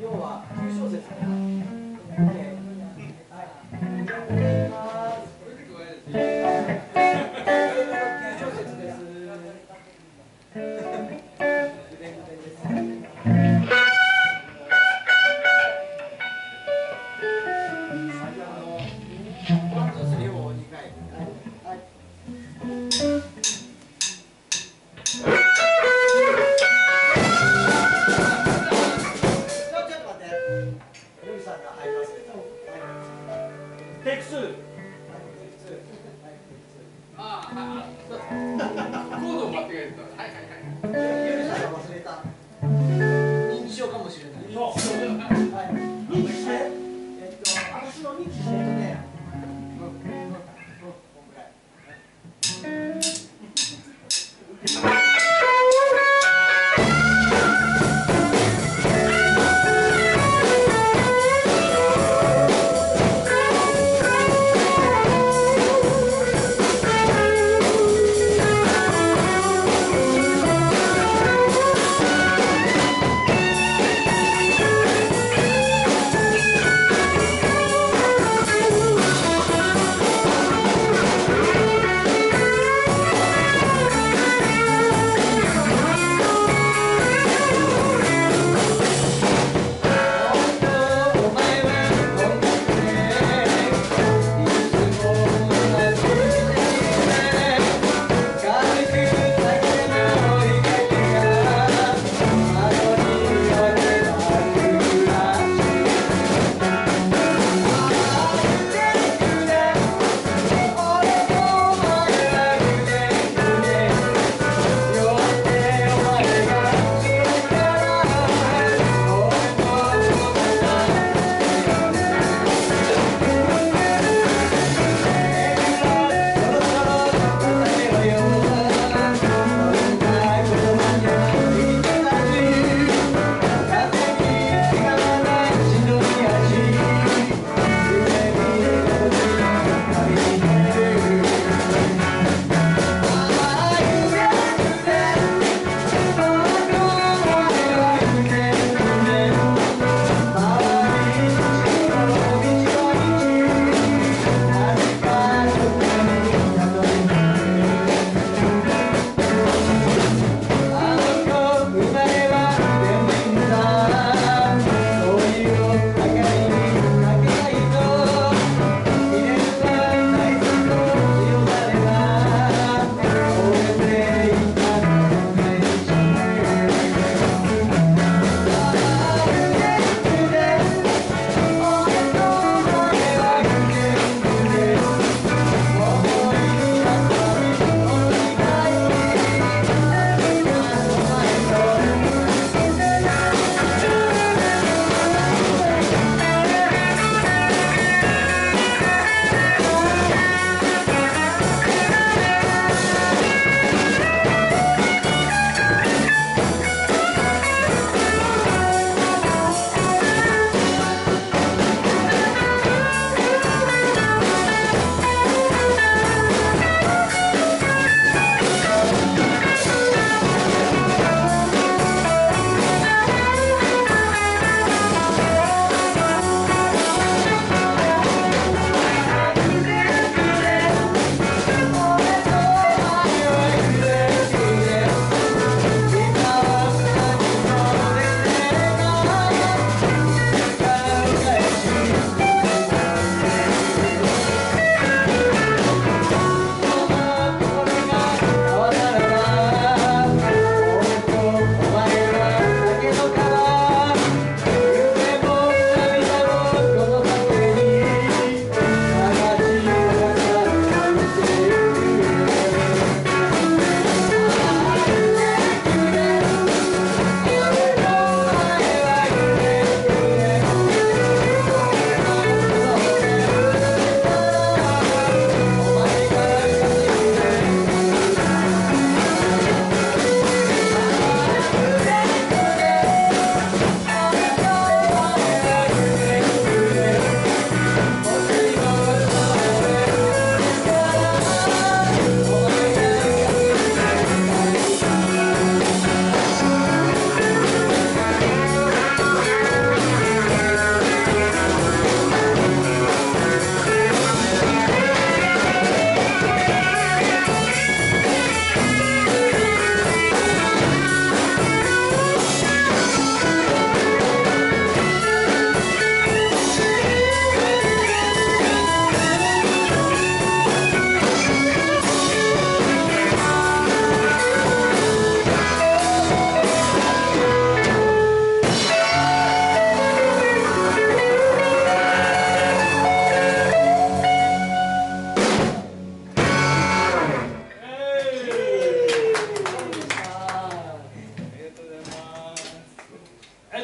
要は旧小説ね、テイク2。ああ、コードを間違えた。はいはいはい。忘れた。認知症かもしれない。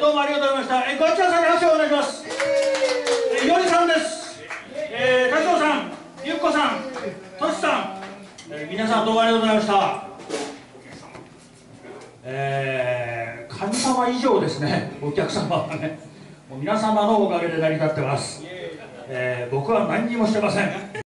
どうもありがとうございました。え、ごあちらさんに拍手をお願いします。えー、いおりさんです。えー、達郎さん、ゆっこさん、としさん、えー、皆さんどうもありがとうございました。えー、神様以上ですね、お客様はね。もう皆様のおかげで成り立ってます。えー、僕は何にもしてません。